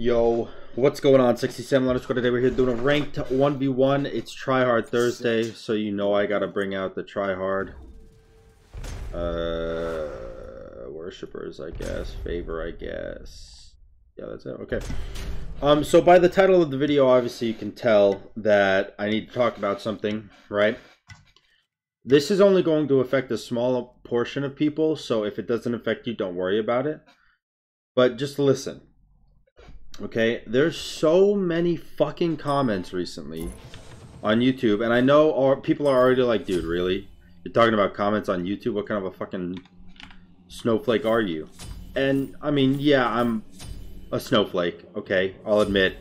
Yo, what's going on? 67 underscore today. We're here doing a ranked 1v1. It's Try Hard Thursday, so you know I gotta bring out the Try Hard. Uh, worshippers, I guess. Favor, I guess. Yeah, that's it. Okay. Um, so by the title of the video, obviously you can tell that I need to talk about something, right? This is only going to affect a small portion of people, so if it doesn't affect you, don't worry about it. But just listen. Okay, there's so many fucking comments recently on YouTube, and I know all, people are already like, dude, really? You're talking about comments on YouTube? What kind of a fucking snowflake are you? And, I mean, yeah, I'm a snowflake, okay? I'll admit.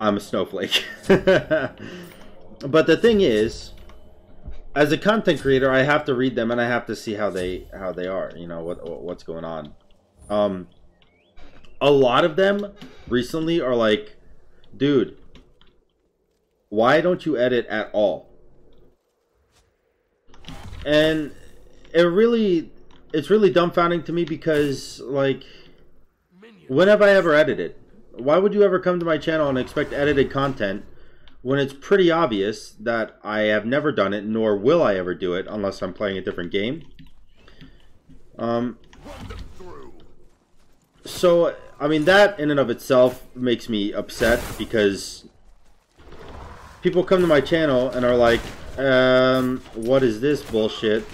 I'm a snowflake. but the thing is, as a content creator, I have to read them and I have to see how they how they are, you know, what what's going on. Um a lot of them recently are like, dude, why don't you edit at all? And it really, it's really dumbfounding to me because, like, when have I ever edited? Why would you ever come to my channel and expect edited content when it's pretty obvious that I have never done it, nor will I ever do it unless I'm playing a different game? Um, so I mean that in and of itself makes me upset because people come to my channel and are like, um, what is this bullshit?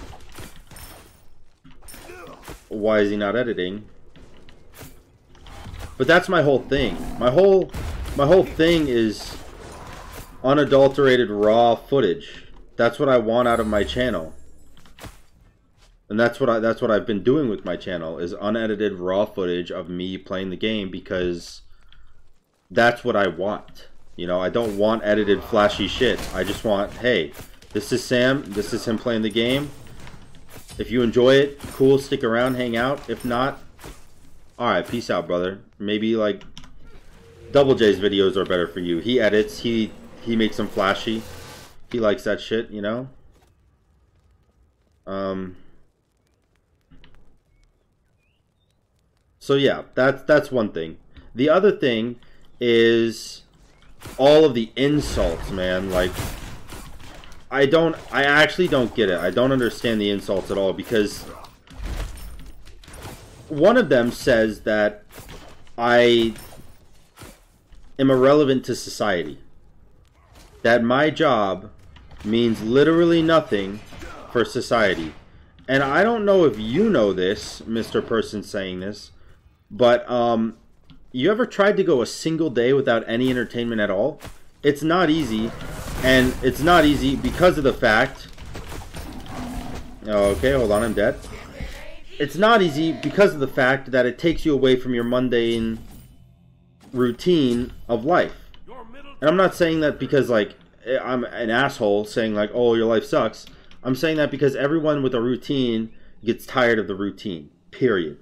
Why is he not editing? But that's my whole thing. My whole my whole thing is unadulterated raw footage. That's what I want out of my channel and that's what I that's what I've been doing with my channel is unedited raw footage of me playing the game because that's what I want. You know, I don't want edited flashy shit. I just want, hey, this is Sam, this is him playing the game. If you enjoy it, cool, stick around, hang out. If not, alright, peace out, brother. Maybe like Double J's videos are better for you. He edits, he he makes them flashy. He likes that shit, you know? Um So yeah, that's that's one thing. The other thing is all of the insults, man. Like I don't I actually don't get it. I don't understand the insults at all because one of them says that I am irrelevant to society. That my job means literally nothing for society. And I don't know if you know this, Mr. Person saying this, but um, you ever tried to go a single day without any entertainment at all? It's not easy, and it's not easy because of the fact. Okay, hold on, I'm dead. It's not easy because of the fact that it takes you away from your mundane routine of life. And I'm not saying that because like I'm an asshole saying like, "Oh, your life sucks." I'm saying that because everyone with a routine gets tired of the routine. Period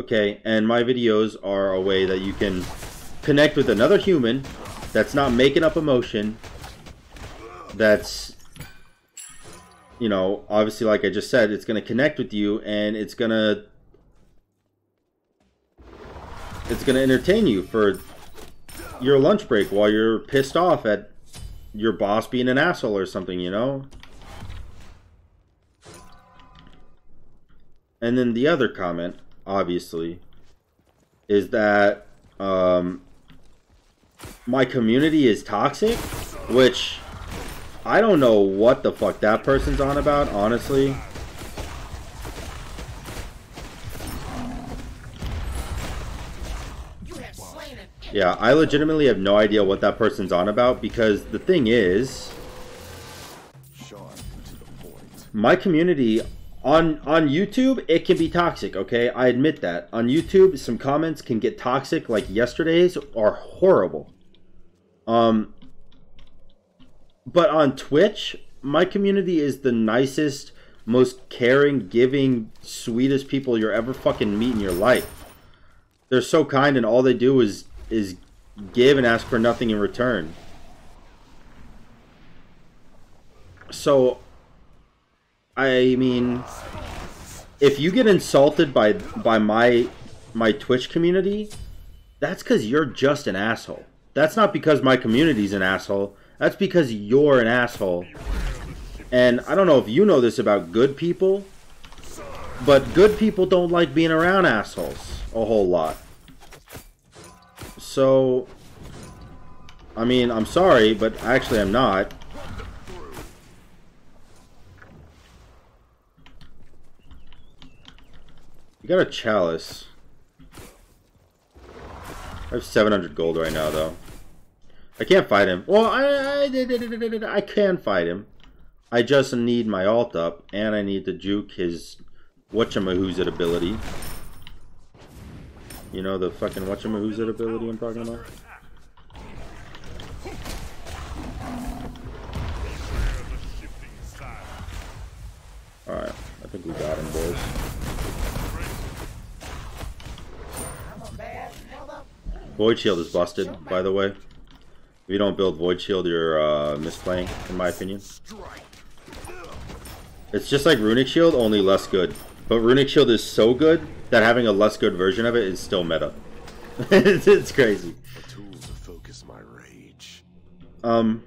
okay? And my videos are a way that you can connect with another human that's not making up emotion that's you know obviously like I just said it's gonna connect with you and it's gonna it's gonna entertain you for your lunch break while you're pissed off at your boss being an asshole or something you know? And then the other comment obviously, is that um, my community is toxic, which I don't know what the fuck that person's on about, honestly. Yeah, I legitimately have no idea what that person's on about because the thing is, my community on on YouTube it can be toxic okay? I admit that. On YouTube some comments can get toxic like yesterday's are horrible. Um but on Twitch my community is the nicest most caring giving sweetest people you're ever fucking meet in your life. They're so kind and all they do is is give and ask for nothing in return. So I mean, if you get insulted by by my my Twitch community, that's because you're just an asshole. That's not because my community's an asshole. That's because you're an asshole. And I don't know if you know this about good people, but good people don't like being around assholes a whole lot. So, I mean, I'm sorry, but actually I'm not. Got a chalice. I have 700 gold right now, though. I can't fight him. Well, I, I, I can fight him. I just need my alt up, and I need to juke his whatchamahoozit ability. You know the fucking whatchamahoozit ability I'm talking about? Alright, I think we got him, boys. Void Shield is busted, by the way. If you don't build Void Shield, you're uh, misplaying, in my opinion. It's just like Runic Shield, only less good. But Runic Shield is so good that having a less good version of it is still meta. it's, it's crazy. A tool to focus my rage. Um.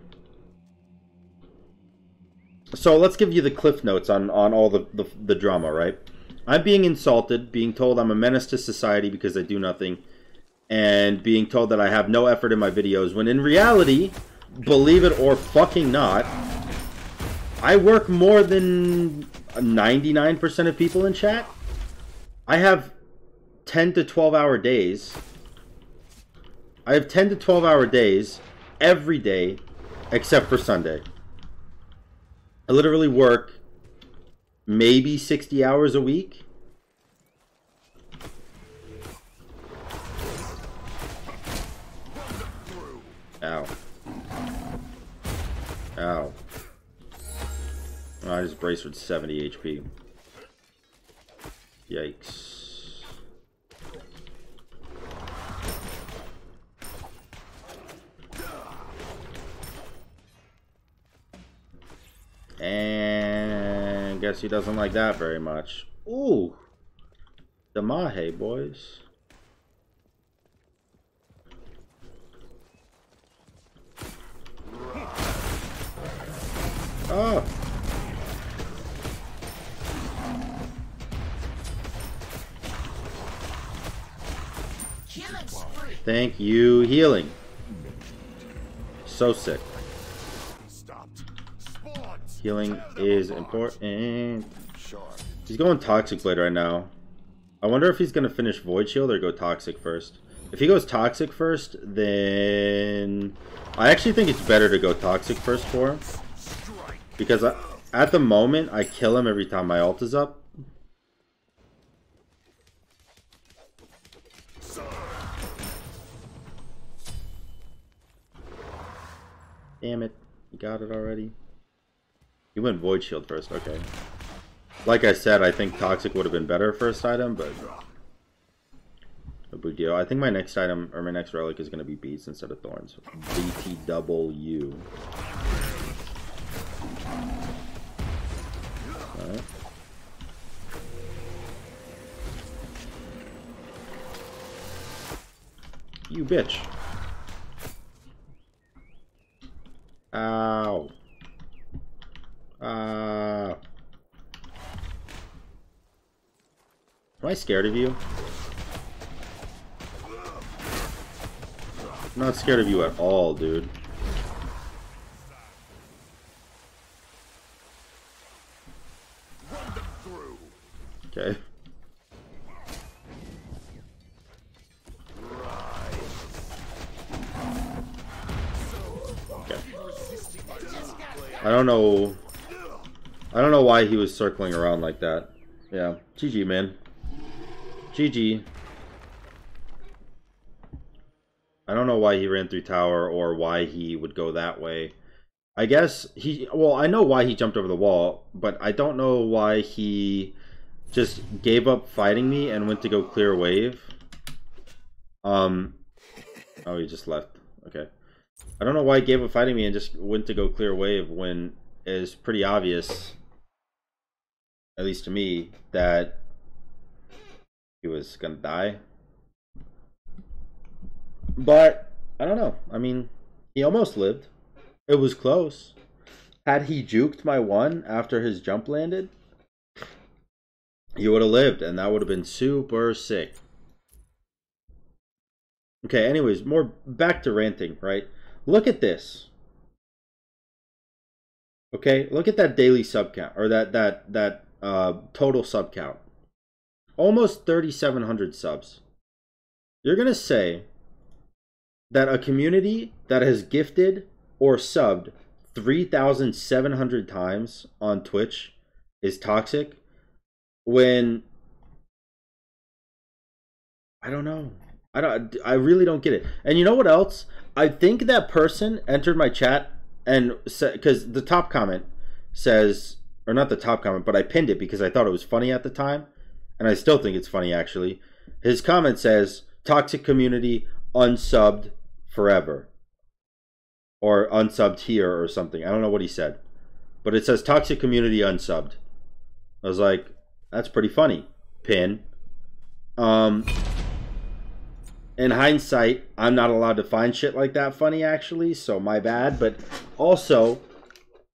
So let's give you the cliff notes on on all the, the the drama, right? I'm being insulted, being told I'm a menace to society because I do nothing, and being told that I have no effort in my videos. When in reality, believe it or fucking not, I work more than 99% of people in chat. I have 10 to 12 hour days. I have 10 to 12 hour days every day except for Sunday. I literally work maybe 60 hours a week. Ow. Oh, I just braced with 70 HP. Yikes. And guess he doesn't like that very much. Ooh. The Mahe boys. Oh. Thank you, healing. So sick. Healing is important. He's going Toxic Blade right now. I wonder if he's going to finish Void Shield or go Toxic first. If he goes Toxic first, then... I actually think it's better to go Toxic first for him. Because I, at the moment, I kill him every time my ult is up. Damn it. You got it already. You went Void Shield first, okay. Like I said, I think Toxic would have been better first item, but... No big deal. I think my next item, or my next relic is going to be Beads instead of Thorns. BTW. You bitch. Ow. Uh, am I scared of you? I'm not scared of you at all, dude. Okay. I don't know. I don't know why he was circling around like that. Yeah. GG, man. GG. I don't know why he ran through tower or why he would go that way. I guess he. Well, I know why he jumped over the wall, but I don't know why he just gave up fighting me and went to go clear wave. Um. Oh, he just left. Okay. I don't know why he gave up fighting me and just went to go clear wave when it's pretty obvious, at least to me, that he was gonna die. But I don't know. I mean, he almost lived. It was close. Had he juked my one after his jump landed, he would have lived, and that would have been super sick. Okay, anyways, more back to ranting, right? Look at this. Okay, look at that daily sub count or that that that uh total sub count. Almost 3700 subs. You're to say that a community that has gifted or subbed 3,700 times on Twitch is toxic when I don't know. I don't I really don't get it. And you know what else? I think that person entered my chat and said cuz the top comment says or not the top comment, but I pinned it because I thought it was funny at the time and I still think it's funny actually. His comment says toxic community unsubbed forever or unsubbed here or something. I don't know what he said, but it says toxic community unsubbed. I was like, that's pretty funny. Pin. Um, in hindsight, I'm not allowed to find shit like that funny actually, so my bad. But also,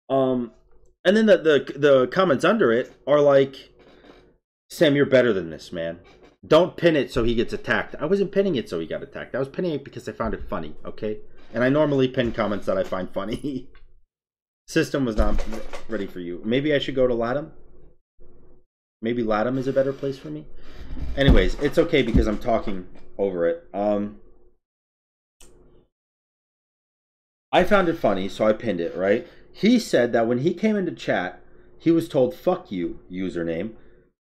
um, and then the the the comments under it are like, Sam, you're better than this, man. Don't pin it so he gets attacked. I wasn't pinning it so he got attacked. I was pinning it because I found it funny, okay? And I normally pin comments that I find funny. System was not ready for you. Maybe I should go to Latam? Maybe Latam is a better place for me? Anyways, it's okay because I'm talking over it. Um, I found it funny, so I pinned it, right? He said that when he came into chat, he was told, fuck you, username.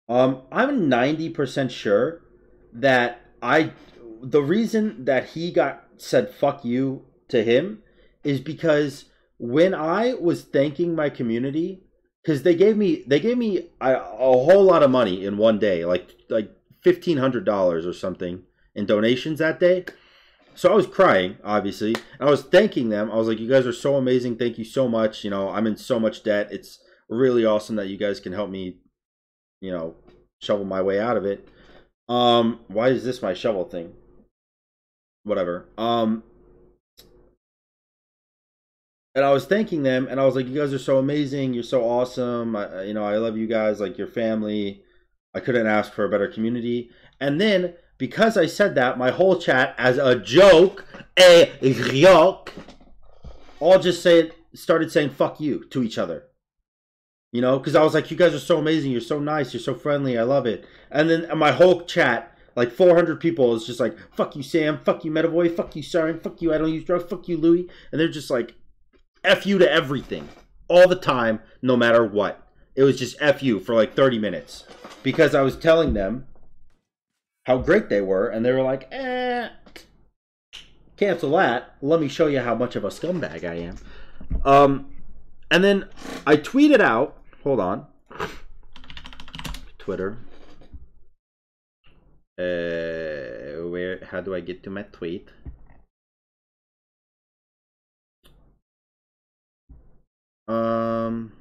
Um, I'm 90% sure that I, the reason that he got said fuck you to him is because when I was thanking my community, because they gave me they gave me a, a whole lot of money in one day, like like fifteen hundred dollars or something in donations that day. So I was crying, obviously. I was thanking them. I was like, "You guys are so amazing. Thank you so much. You know, I'm in so much debt. It's really awesome that you guys can help me, you know, shovel my way out of it." Um, why is this my shovel thing? Whatever. Um, and I was thanking them, and I was like, "You guys are so amazing. You're so awesome. I, you know, I love you guys like your family. I couldn't ask for a better community." And then because I said that, my whole chat, as a joke, a joke, all just say started saying "fuck you" to each other. You know, because I was like, "You guys are so amazing. You're so nice. You're so friendly. I love it." And then my whole chat like 400 people is just like fuck you sam fuck you metaboy fuck you Siren, fuck you i don't use drugs fuck you louis and they're just like F you to everything all the time, no matter what. It was just F you for like 30 minutes because I was telling them how great they were, and they were like, eh, cancel that. Let me show you how much of a scumbag I am. Um, and then I tweeted out, hold on, Twitter. Uh, where, how do I get to my tweet? Um.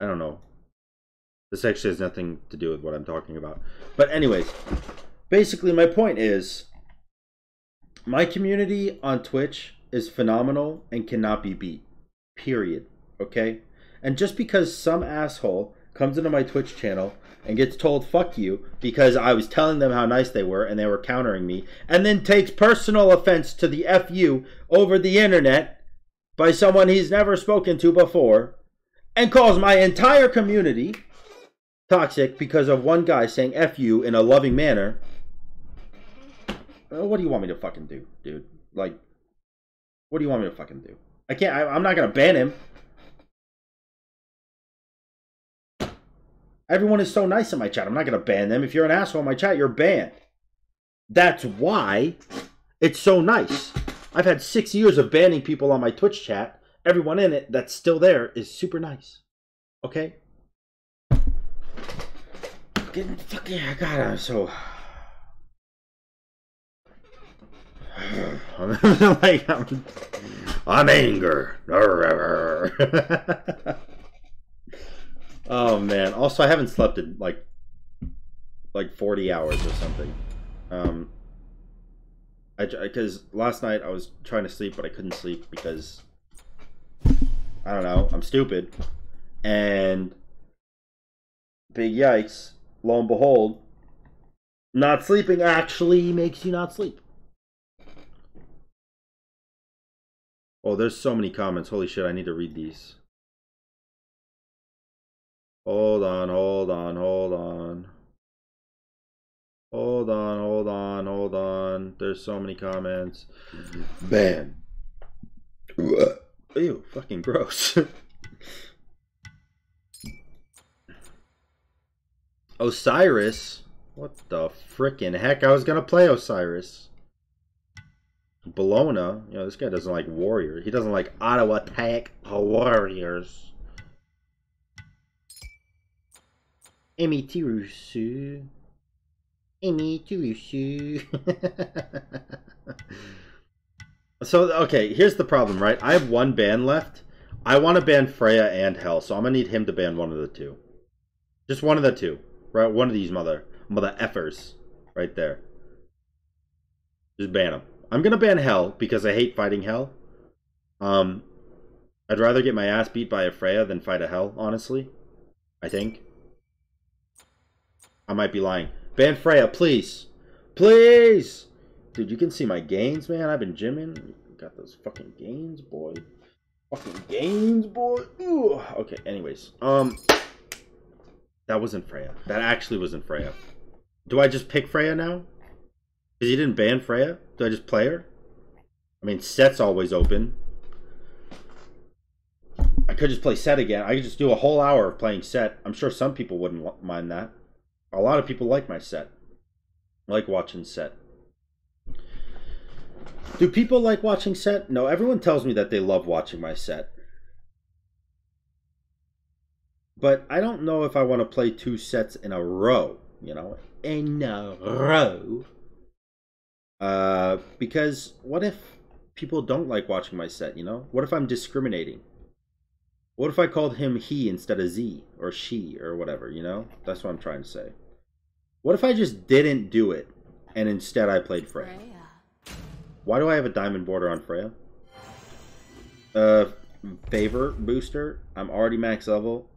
I don't know. This actually has nothing to do with what I'm talking about. But anyways, basically my point is my community on Twitch is phenomenal and cannot be beat. Period. Okay? And just because some asshole comes into my Twitch channel and gets told fuck you because I was telling them how nice they were and they were countering me, and then takes personal offense to the FU over the internet by someone he's never spoken to before, and calls my entire community toxic because of one guy saying FU in a loving manner. What do you want me to fucking do, dude? Like, what do you want me to fucking do? I can't. I, I'm not gonna ban him. Everyone is so nice in my chat. I'm not gonna ban them. If you're an asshole in my chat, you're banned. That's why it's so nice. I've had six years of banning people on my Twitch chat. Everyone in it that's still there is super nice. Okay? Fucking, fucking, God, I'm so. I'm like, I'm, I'm anger. oh man. Also, I haven't slept in like like 40 hours or something. Um, I because last night I was trying to sleep, but I couldn't sleep because I don't know. I'm stupid, and big yikes. Lo and behold, not sleeping actually makes you not sleep. Oh, there's so many comments. Holy shit, I need to read these. Hold on, hold on, hold on. Hold on, hold on, hold on. There's so many comments. Ban. Ew, fucking gross. Osiris? What the frickin' heck? I was gonna play Osiris. Bologna, you know, this guy doesn't like warriors. He doesn't like auto attack warriors. Amaterasu. Emi Tirusu. so, okay, here's the problem, right? I have one ban left. I want to ban Freya and Hel, so I'm going to need him to ban one of the two. Just one of the two. Right? One of these mother, mother effers. Right there. Just ban them. I'm gonna ban Hel because I hate fighting Hel. Um, I'd rather get my ass beat by a Freya than fight a Hel, honestly. I think. I might be lying. Ban Freya, please. Please! Dude, you can see my gains, man. I've been gymming. Got those fucking gains, boy. Fucking gains, boy. Ooh. Okay, anyways. Um, That wasn't Freya. That actually wasn't Freya. Do I just pick Freya now? Because you didn't ban Freya? Do I just play her? I mean, Set's always open. I could just play Set again. I could just do a whole hour of playing Set. I'm sure some people wouldn't mind that. A lot of people like my Set. Like watching Set. Do people like watching Set? No, everyone tells me that they love watching my Set. But I don't know if I want to play two sets in a row, you know, in a row. Uh, because what if people don't like watching my Set, you know? What if I'm discriminating? What if I called him he instead of Z or she or whatever, you know? That's what I'm trying to say. What if I just didn't do it and instead I played Freya? Why do I have a diamond border on Freya? Uh, favor booster. I'm already max level.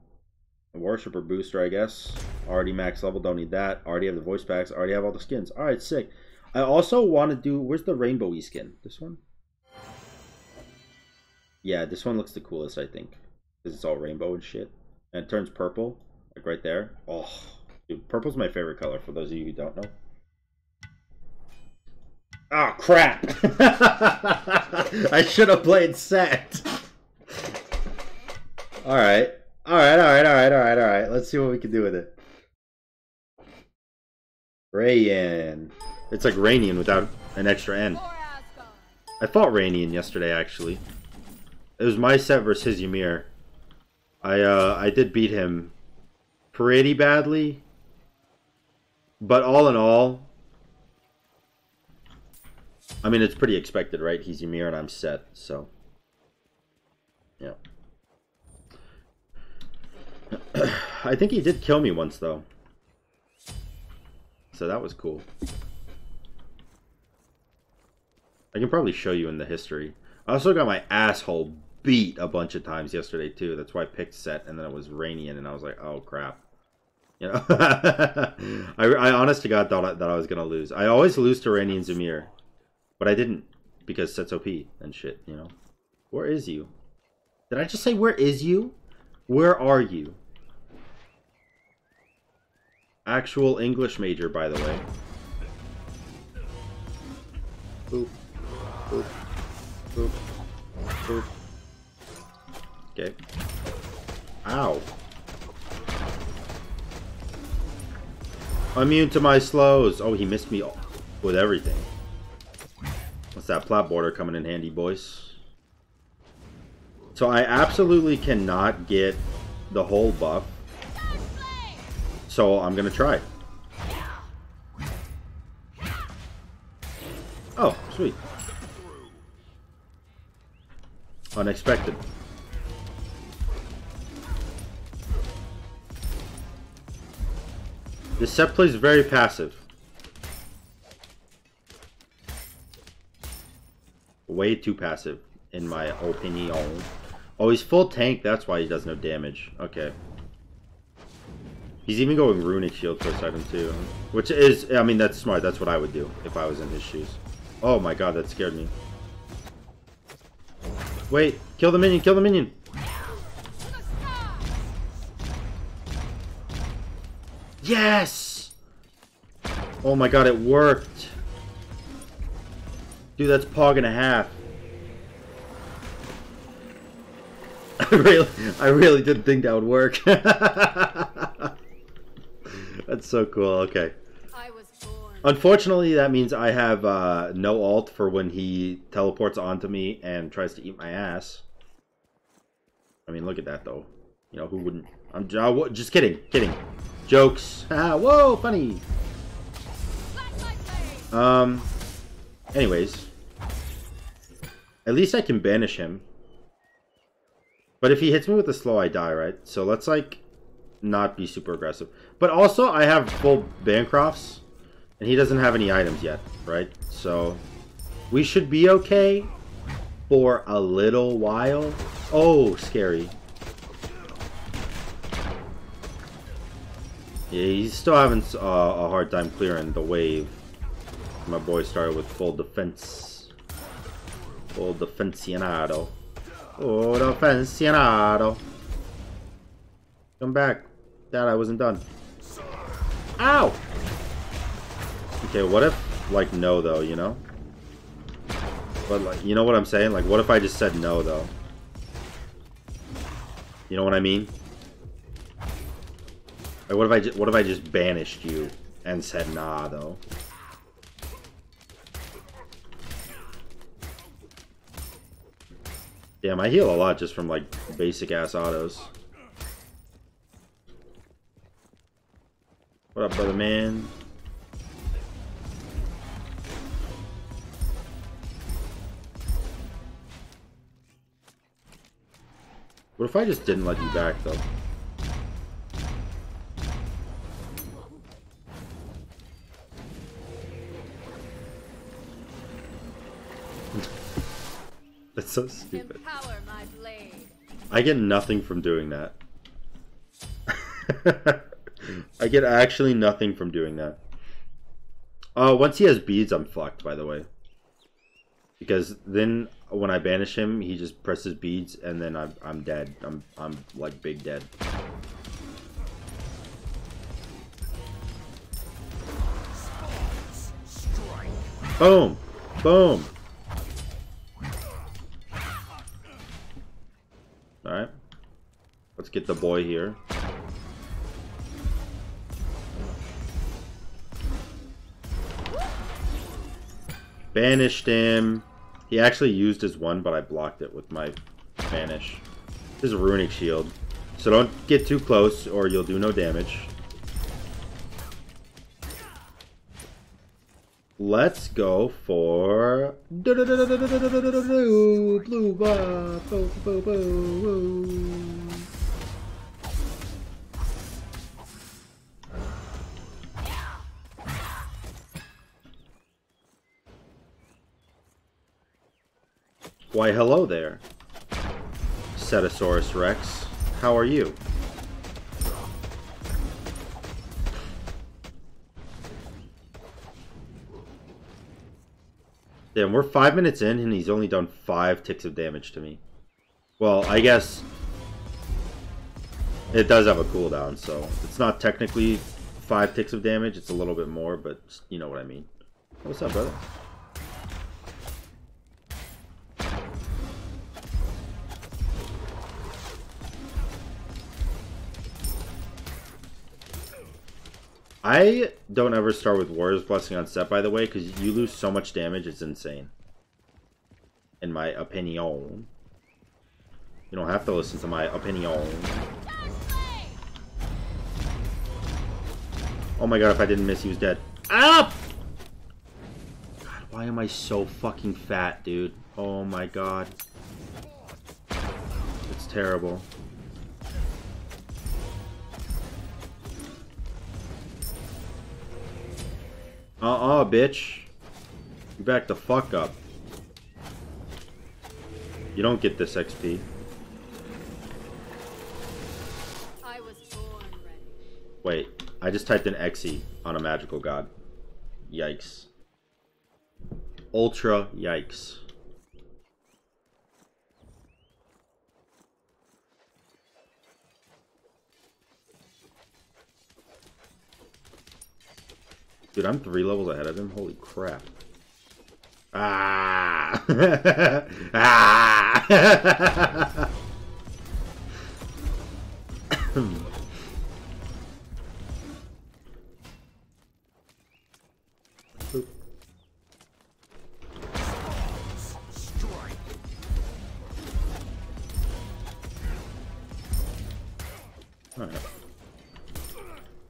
A worshiper booster, I guess. Already max level, don't need that. Already have the voice packs. Already have all the skins. Alright, sick. I also want to do... Where's the rainbowy skin? This one? Yeah, this one looks the coolest, I think. Because it's all rainbow and shit. And it turns purple. Like right there. Oh, dude. Purple's my favorite color, for those of you who don't know. Oh, crap! I should have played Set. Alright. Alright, alright, alright, alright, alright. Let's see what we can do with it. Rayan. It's like Rainian without an extra N. I fought Rainian yesterday, actually. It was my Set versus his Ymir. I, uh, I did beat him pretty badly. But all in all, I mean, it's pretty expected, right? He's Ymir and I'm Set, so. Yeah. I think he did kill me once, though. So that was cool. I can probably show you in the history. I also got my asshole beat a bunch of times yesterday, too. That's why I picked Set, and then it was Rainian, and I was like, oh, crap. You know? I, I honest to God thought I, that I was going to lose. I always lose to Rainian's Ymir. But I didn't, because Set's OP and shit, you know? Where is you? Did I just say, where is you? Where are you? Actual English major, by the way. Boop. Boop. Boop. Boop. Okay. Ow. Immune to my slows. Oh, he missed me with everything. What's that plat border coming in handy, boys? So I absolutely cannot get the whole buff. So I'm going to try. Oh, sweet. Unexpected. This Set plays very passive. Way too passive, in my opinion. Oh, he's full tank, that's why he does no damage. Okay. He's even going Runic Shield first item too. Which is, I mean, that's smart. That's what I would do if I was in his shoes. Oh my god, that scared me. Wait, kill the minion, kill the minion! Yes! Oh my god, it worked. Dude, that's pog and a half. I really, I really didn't think that would work. that's so cool. Okay. Unfortunately, that means I have uh, no alt for when he teleports onto me and tries to eat my ass. I mean, look at that, though. You know, who wouldn't? I'm uh, just kidding. Kidding. Jokes. Ah, whoa, funny. Um, anyways. At least I can banish him. But if he hits me with a slow, I die, right? So let's, like, not be super aggressive. But also, I have full Bancrofts, and he doesn't have any items yet, right? So, we should be okay for a little while. Oh, scary. Yeah, he's still having uh, a hard time clearing the wave. My boy started with full defense. Full defensionado. Full defensionado. Come back. Dad, I wasn't done. Ow! Okay, what if, like, no, though, you know? But, like, you know what I'm saying? Like, what if I just said no, though? You know what I mean? Like, what if I just, what if I just banished you and said nah, though? Damn, I heal a lot just from, like, basic-ass autos. What up, brother man? What if I just didn't let you back, though? That's so stupid. Empower my blade. I get nothing from doing that. I get actually nothing from doing that. Oh, once he has beads, I'm fucked, by the way. Because then when I banish him, he just presses beads, and then I'm, I'm dead. I'm, I'm like big dead. Boom! Boom! Alright. Let's get the boy here. Banished him. He actually used his one, but I blocked it with my vanish. This is a runic shield. So don't get too close or you'll do no damage. Let's go for blue Why, hello there, Cetosaurus Rex. How are you? Damn, we're five minutes in and he's only done five ticks of damage to me. Well, I guess it does have a cooldown, so it's not technically five ticks of damage. It's a little bit more, but you know what I mean. What's up, brother? I don't ever start with Warrior's Blessing on Set, by the way, because you lose so much damage, it's insane. In my opinion. You don't have to listen to my opinion. Oh my god, if I didn't miss, he was dead. Ah! God, why am I so fucking fat, dude? Oh my god. It's terrible. Uh-uh, bitch. You back the fuck up. You don't get this XP. I was born ready. Wait, I just typed in Xe on a magical god. Yikes. Ultra yikes. Dude, I'm three levels ahead of him. Holy crap. Ah! ah!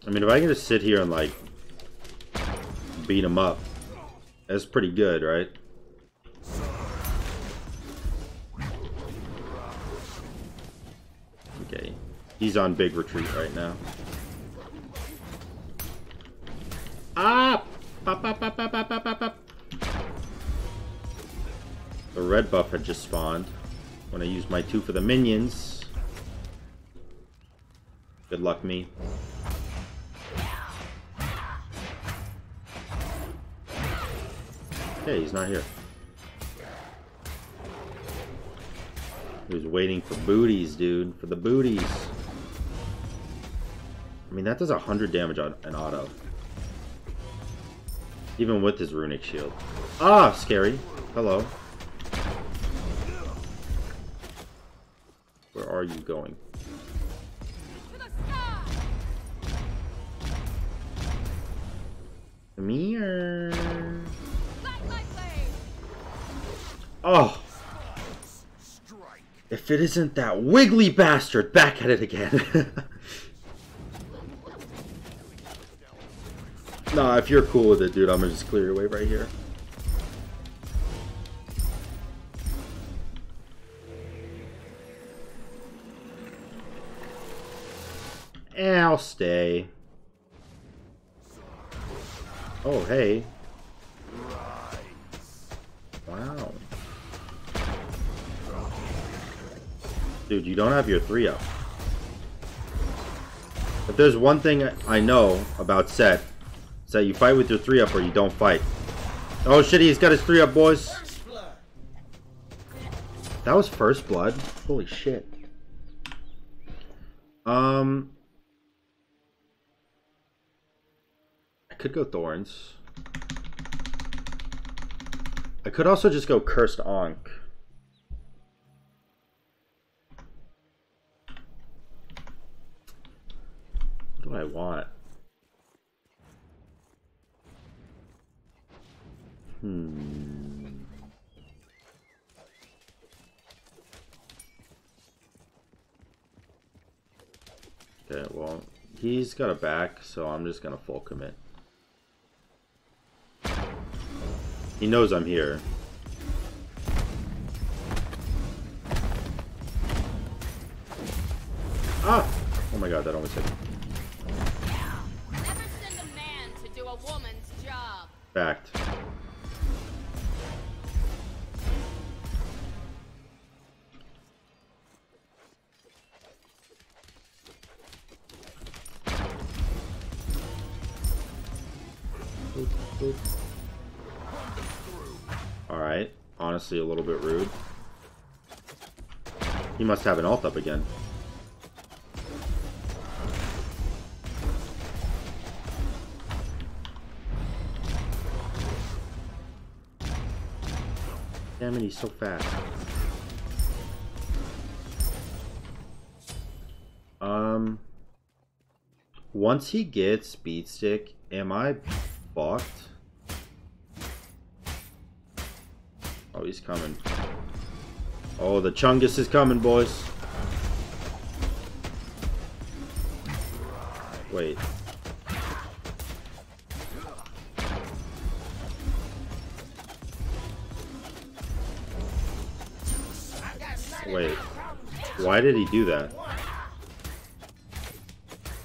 I mean, if I can just sit here and, like, beat him up, that's pretty good, right? Okay. He's on big retreat right now. Ah! Pop, pop, pop, pop, pop, pop, pop. The red buff had just spawned when I used my two for the minions. Good luck, me. Okay, he's not here. He was waiting for booties, dude. For the booties. I mean, that does 100 damage on an auto. Even with his runic shield. Ah, scary. Hello. Where are you going? Oh, if it isn't that wiggly bastard back at it again. nah, if you're cool with it, dude, I'm gonna just clear your way right here. Eh, I'll stay. Oh, hey. Dude, you don't have your three up. If there's one thing I know about Set, it's that you fight with your three up or you don't fight. Oh shit, he's got his three up, boys. That was first blood. Holy shit. Um, I could go thorns. I could also just go cursed What I want? Hmm. Okay, well, he's got a back, so I'm just gonna full commit. He knows I'm here. Ah! Oh my god, that almost hit me. Fact. Alright. Honestly, a little bit rude. He must have an alt up again. Damn he's so fast. Um, once he gets beat stick, am I fucked? Oh, he's coming. Oh, the Chungus is coming, boys. Wait. Why did he do that?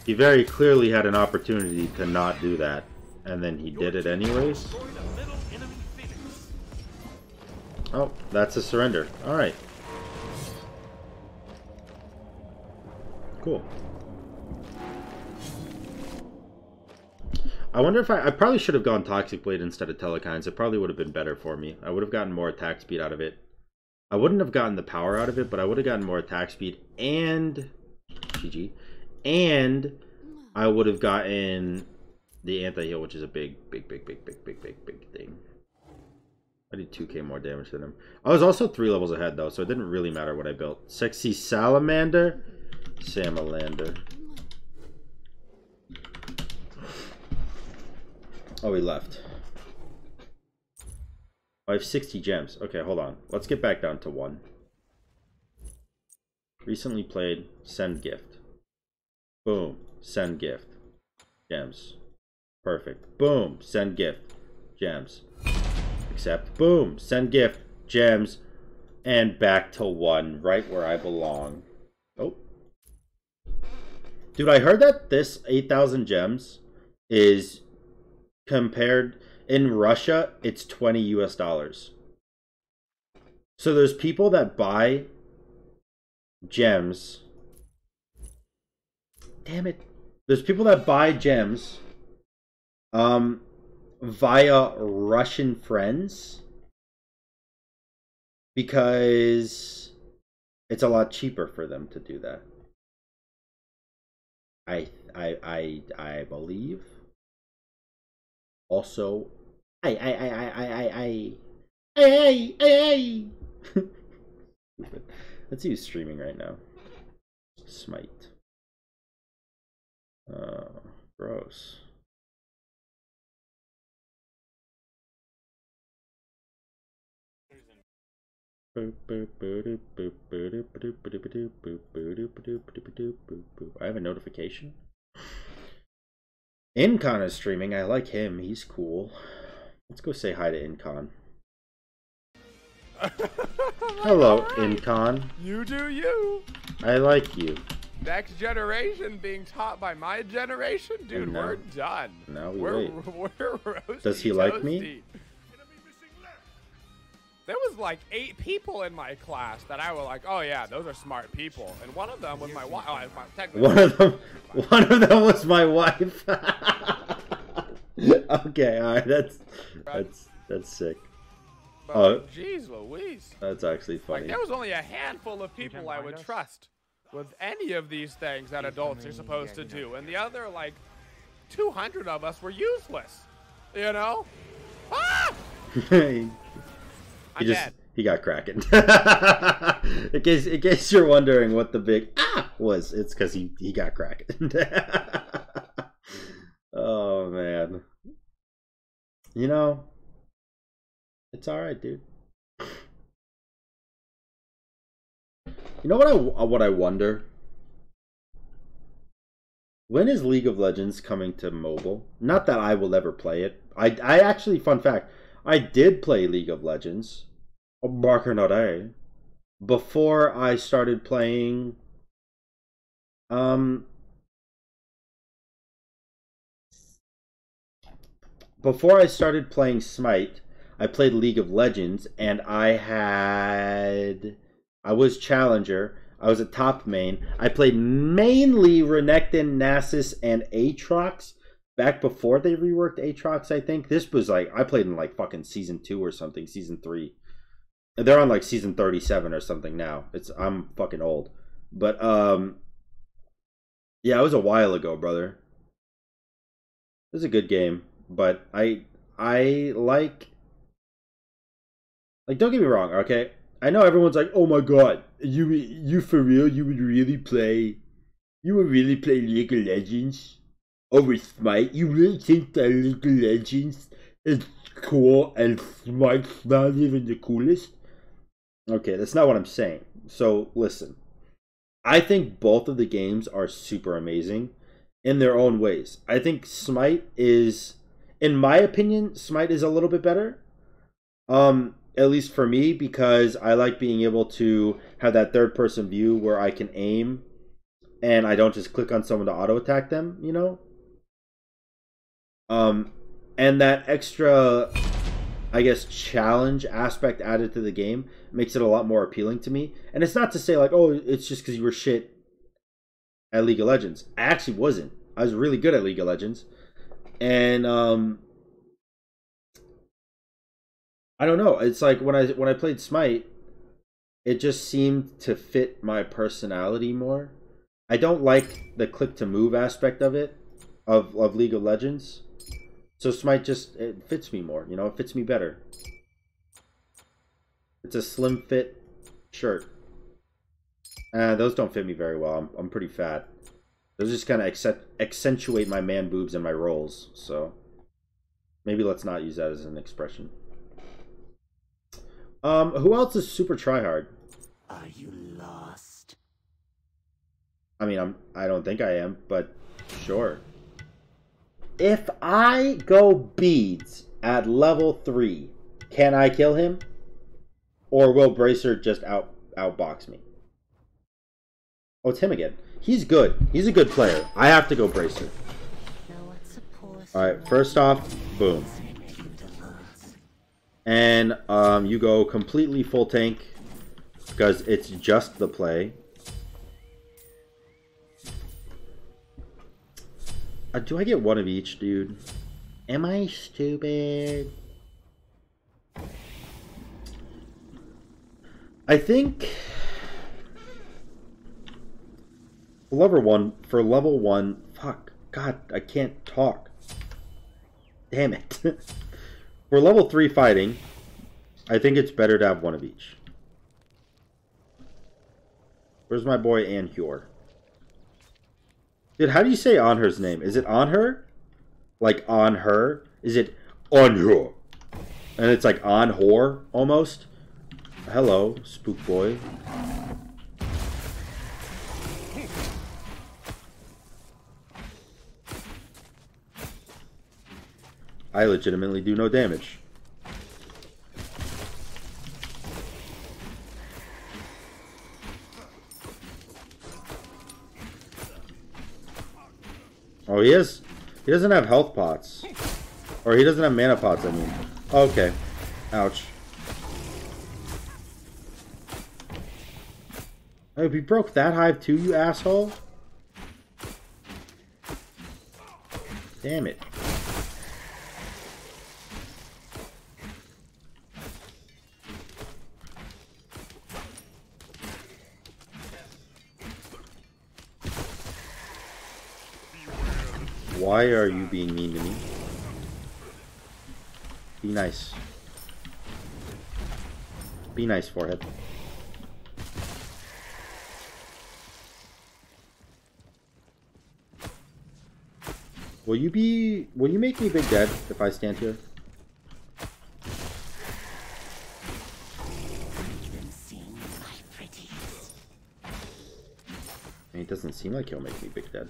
He very clearly had an opportunity to not do that, and then he did it anyways. Oh, that's a surrender. Alright. Cool. I wonder if I... I probably should have gone Toxic Blade instead of Telkhines. It probably would have been better for me. I would have gotten more attack speed out of it. I wouldn't have gotten the power out of it, but I would have gotten more attack speed and... GG. And I would have gotten the anti-heal, which is a big, big, big, big, big, big, big, big thing. I did 2k more damage than him. I was also three levels ahead, though, so it didn't really matter what I built. Sexy Salamander? Salamander. Oh, he left. I have 60 gems. Okay, hold on. Let's get back down to one. Recently played. Send gift. Boom. Send gift. Gems. Perfect. Boom. Send gift. Gems. Accept. Boom. Send gift. Gems. And back to one. Right where I belong. Oh. Dude, I heard that this 8,000 gems is compared in Russia, it's 20 US dollars. So there's people that buy gems. Damn it. There's people that buy gems um via Russian friends because it's a lot cheaper for them to do that. I I I I believe. Also, I I I I I I I I I I. Let's use streaming right now. Smite. Uh, gross. I have a notification. Incon is streaming. I like him. He's cool. Let's go say hi to Incon. Hello, Incon. You do you. I like you. Next generation being taught by my generation, dude. no. We're done. Now we we're, wait. We're roasty, Does he like me? Was like eight people in my class that I was like, oh yeah, those are smart people, and one of them was my wife. Oh, I- my- technically, One of them, one of them was my wife. okay, all right, that's that's that's sick. but, oh. jeez Louise. That's actually Like funny. there was only a handful of people I would us? trust with any of these things that adults are supposed to do, and the other like 200 of us were useless. You know? Ah! he I'm just dead. he got cracking. in case in case you're wondering what the big ah was, it's because he he got cracking. oh man, you know, it's all right, dude. You know what I what I wonder? When is League of Legends coming to mobile? Not that I will ever play it. I I actually fun fact, I did play League of Legends in the day before I started playing um before I started playing Smite, I played League of Legends and I had I was challenger. I was a top main. I played mainly Renekton, Nasus, and Aatrox back before they reworked Aatrox, I think. This was like I played in like fucking season two or something, season three. They're on like season thirty seven or something now. It's I'm fucking old. But um Yeah, it was a while ago, brother. It was a good game, but I I like like don't get me wrong, okay? I know everyone's like, "Oh my god, you you for real? You would really play you would really play League of Legends over Smite? You really think that League of Legends is cool and Smite's not even the coolest?" Okay, that's not what I'm saying. So listen, I think both of the games are super amazing in their own ways. I think Smite is, in my opinion, Smite is a little bit better. Um, at least for me, because I like being able to have that third person view where I can aim and I don't just click on someone to auto attack them, you know? Um, and that extra, I guess, challenge aspect added to the game makes it a lot more appealing to me. And it's not to say, like, oh, it's just because you were shit at League of Legends. I actually wasn't. I was really good at League of Legends. And, um, I don't know. It's like when I when I played Smite, it just seemed to fit my personality more. I don't like the click to move aspect of it, of of League of Legends. So Smite just it fits me more. You know, it fits me better. It's a slim fit shirt. Uh, those don't fit me very well. I'm I'm pretty fat. Those just kind of accentuate my man boobs and my rolls. So maybe let's not use that as an expression. Um, who else is super tryhard? Are you lost? I mean, I'm. I don't think I am, but sure. If I go beads at level three, can I kill him? Or will Bracer just out outbox me? Oh, it's him again. He's good. He's a good player. I have to go Bracer. Alright, first off, boom. And um, you go completely full tank because it's just the play. Uh, do I get one of each, dude? Am I stupid? I think level one for level one. Fuck, God, I can't talk. Damn it. For level 3 fighting, I think it's better to have one of each. Where's my boy Anhur? Dude, how do you say on her's name? Is it on her? Like on her? Is it on her? And it's like on whore almost? Hello, spook boy. I legitimately do no damage. Oh, he is? He doesn't have health pots. Or he doesn't have mana pots, I mean. Okay. Ouch. Oh, he broke that hive too, you asshole? Damn it. Why are you being mean to me? Be nice. Be nice, forehead. Will you be... Will you make me big dead if I stand here? It doesn't seem like he'll make me big dead.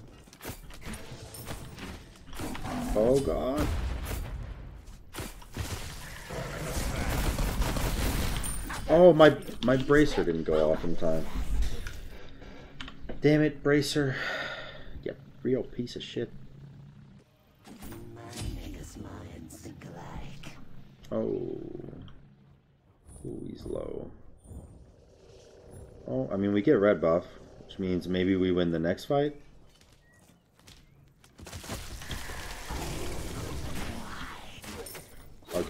Oh god. Oh, my my bracer didn't go off in time. Damn it, bracer. You real piece of shit. Oh. Ooh, he's low. Oh, I mean, we get red buff, which means maybe we win the next fight.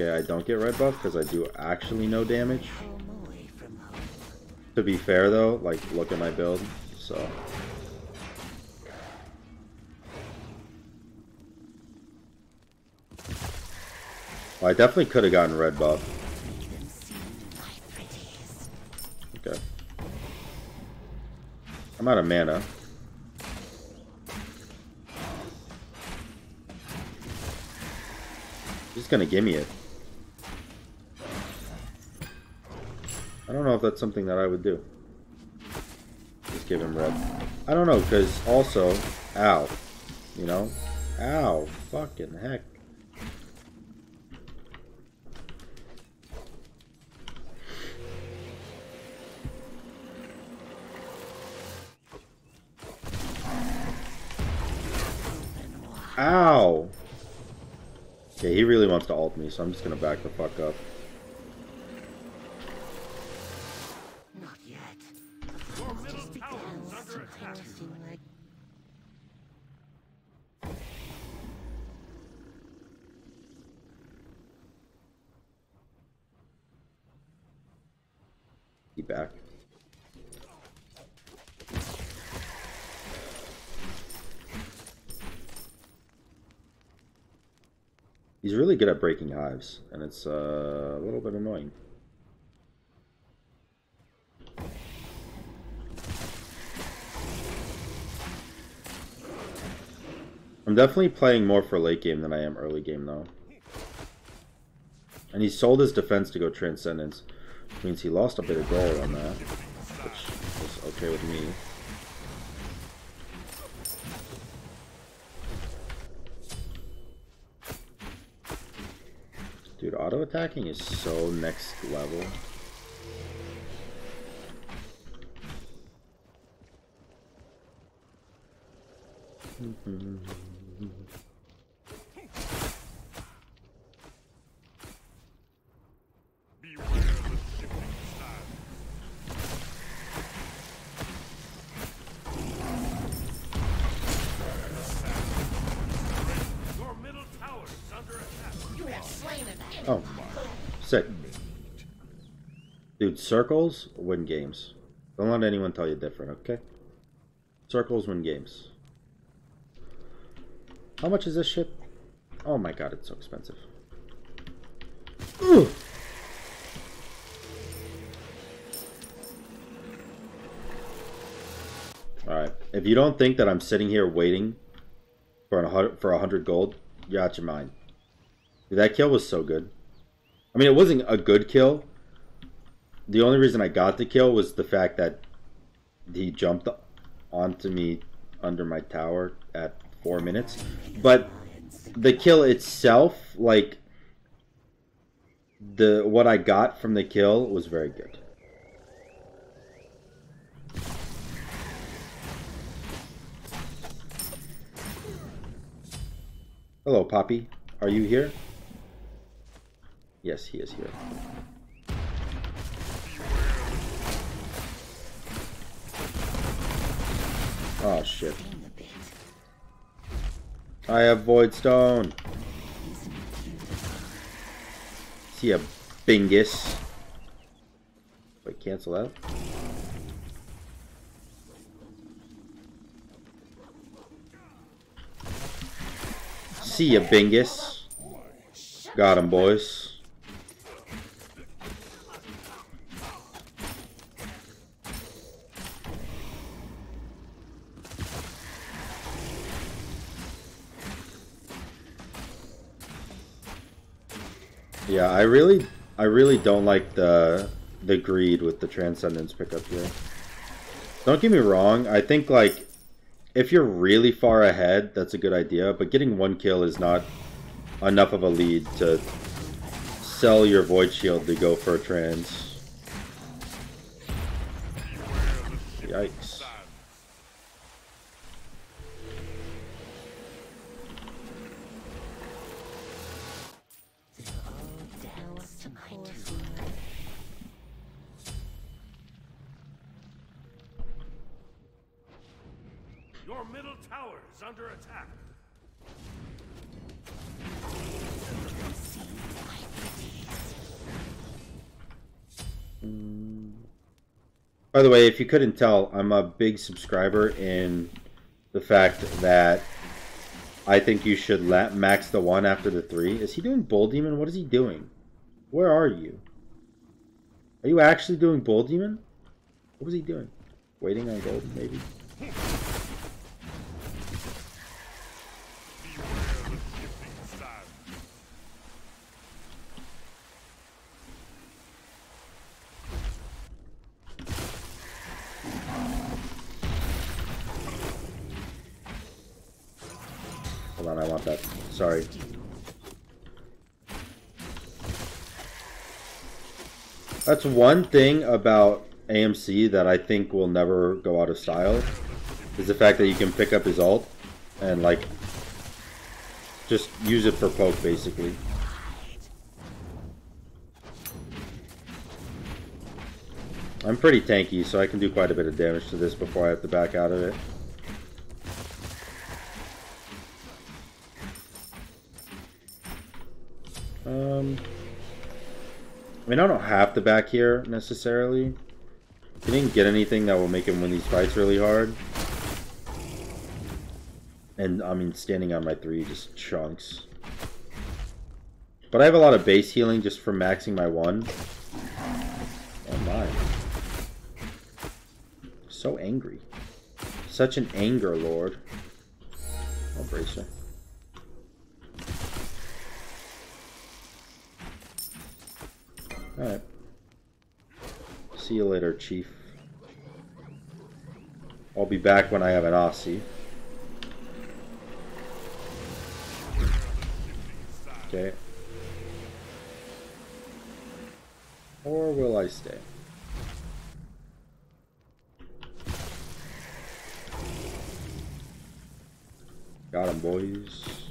Okay, I don't get red buff because I do actually no damage. To be fair though, like look at my build, so. Well, I definitely could have gotten red buff. Okay. I'm out of mana. He's gonna give me it. if that's something that I would do. Just give him red. I don't know, because also, ow. You know? Ow. Fucking heck. Ow! Okay, he really wants to ult me, so I'm just gonna back the fuck up. He's really good at breaking hives, and it's uh, a little bit annoying. I'm definitely playing more for late game than I am early game, though. And he sold his defense to go Transcendence, which means he lost a bit of gold on that, which is okay with me. Attacking is so next level. circles win games. Don't let anyone tell you different, okay? Circles win games. How much is this ship? Oh my god, it's so expensive. Ugh. Alright, if you don't think that I'm sitting here waiting for a for hundred gold, you're out your mind. Dude, that kill was so good. I mean, it wasn't a good kill. The only reason I got the kill was the fact that he jumped onto me under my tower at four minutes. But the kill itself, like the what I got from the kill was very good. Hello, Poppy. Are you here? Yes, he is here. Oh shit. I have Void Stone. See a Bingus. Wait, cancel out. See ya, Bingus. Got him, boys. Yeah, I really, I really don't like the the greed with the transcendence pickup here. Don't get me wrong. I think like if you're really far ahead, that's a good idea. But getting one kill is not enough of a lead to sell your void shield to go for a trans. Yikes. By the way, if you couldn't tell, I'm a big subscriber in the fact that I think you should let max the one after the three. Is he doing Bull Demon? What is he doing? Where are you? Are you actually doing Bull Demon? What was he doing? Waiting on gold, maybe? That's one thing about AMC that I think will never go out of style is the fact that you can pick up his ult and like Just use it for poke, basically. I'm pretty tanky, so I can do quite a bit of damage to this before I have to back out of it. Um, I mean, I don't have to back here, necessarily. He didn't get anything that will make him win these fights really hard. And, I mean, standing on my three just chunks. But I have a lot of base healing just from maxing my one. Oh my. So angry. Such an anger lord. Oh, bracer. Alright. See you later, Chief. I'll be back when I have an Aussie. Okay. Or will I stay? Got him, boys.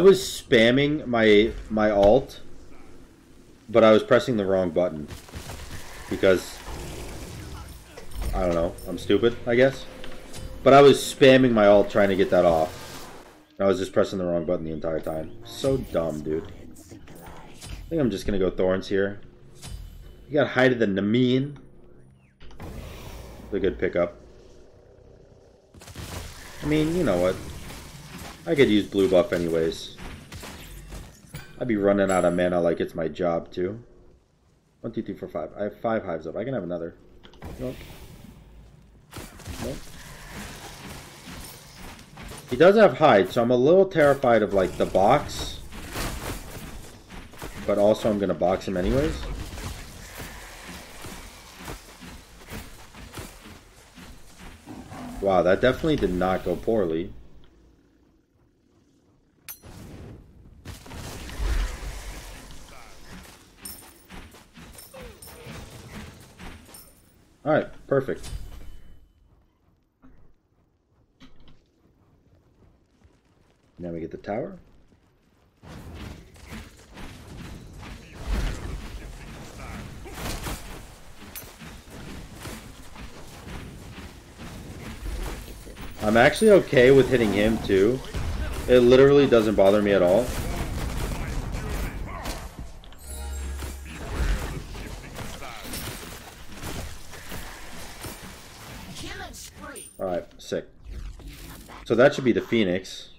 Was spamming my my ult, but I was pressing the wrong button because I don't know. I'm stupid, I guess. But I was spamming my ult trying to get that off. I was just pressing the wrong button the entire time. So dumb, dude. I think I'm just gonna go Thorns here. You got Hide of the Nemean. A good pickup. I mean, you know what? I could use blue buff anyways. I'd be running out of mana like it's my job too. One, two, three, four, five. I have five hives up. I can have another. Nope. Nope. He does have hide, so I'm a little terrified of like the box. But also I'm gonna box him anyways. Wow, that definitely did not go poorly. Alright, perfect. Now we get the tower. I'm actually okay with hitting him too. It literally doesn't bother me at all. Alright, sick. So that should be the Phoenix.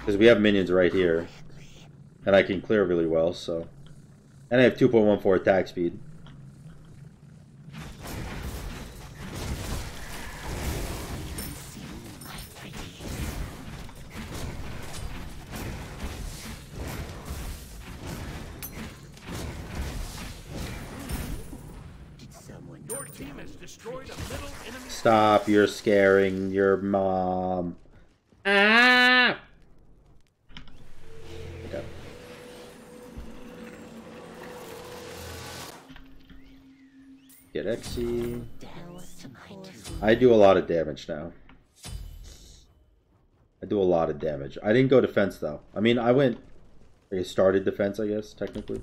Because we have minions right here. And I can clear really well, so. And I have 2.14 attack speed. Stop, you're scaring your mom. Ah! Get Xe. I do a lot of damage now. I do a lot of damage. I didn't go defense though. I mean, I went. I started defense, I guess, technically.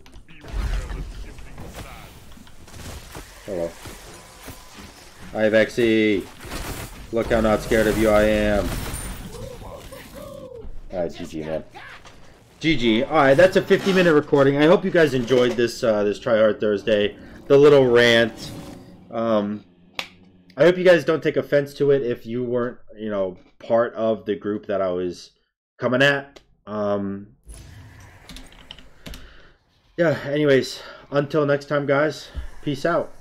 Hello. I have Xe. Look how not scared of you I am. Alright, GG, man. GG. Alright, that's a 50 minute recording. I hope you guys enjoyed this uh, this Try Hard Thursday. The little rant. Um, I hope you guys don't take offense to it if you weren't, you know, part of the group that I was coming at. Um, yeah, anyways, until next time, guys, peace out.